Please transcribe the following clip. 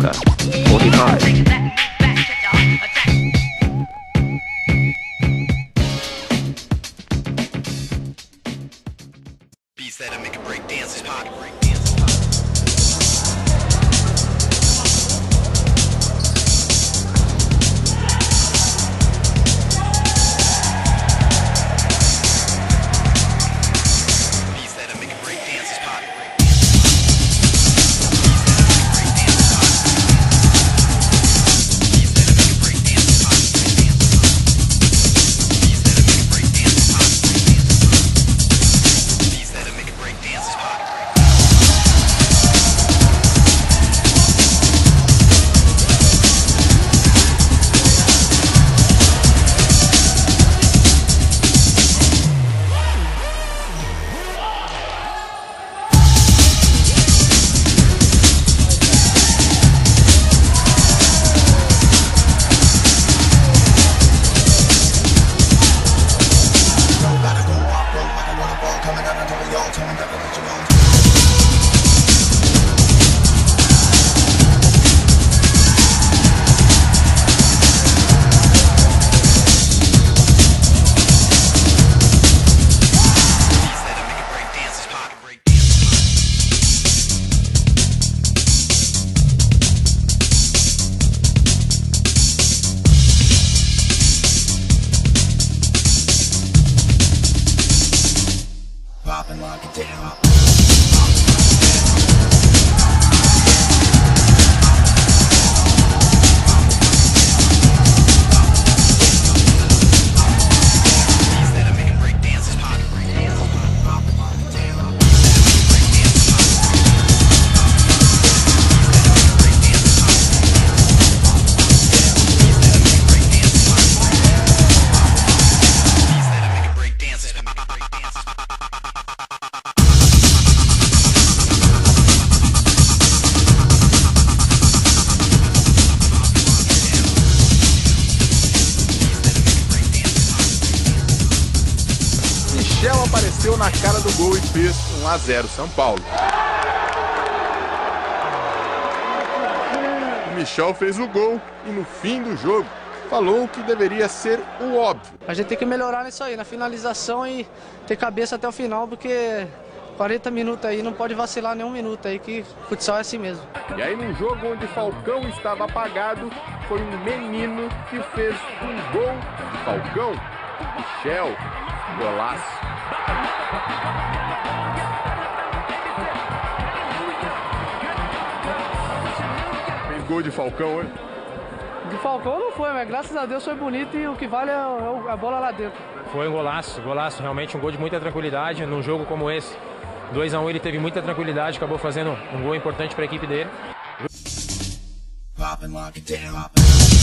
Luca, 45. Beats that'll make a break dances pop. Break dances that Michel apareceu na cara do gol e fez 1 a 0 São Paulo. O Michel fez o gol e no fim do jogo falou que deveria ser o óbvio. A gente tem que melhorar nisso aí, na finalização e ter cabeça até o final, porque 40 minutos aí não pode vacilar nenhum minuto aí, que futsal é assim mesmo. E aí num jogo onde Falcão estava apagado, foi um menino que fez um gol de Falcão. Michel, golaço. Fez gol de Falcão hoje. De Falcão não foi, mas graças a Deus foi bonito e o que vale é o- a bola lá dentro. Foi um golaço, golaço, realmente um gol de muita tranquilidade num jogo como esse. 2 a 1 ele teve muita tranquilidade, acabou fazendo um gol importante para a equipe dele. Poppin' lock it down.